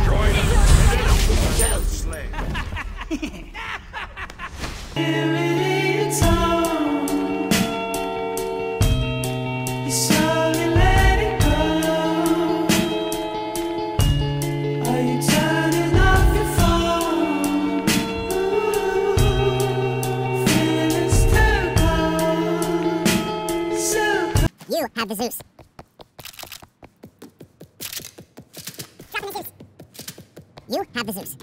destroyed. Kill. Slay. Have the Zeus. Drop the Zeus. You have the Zeus.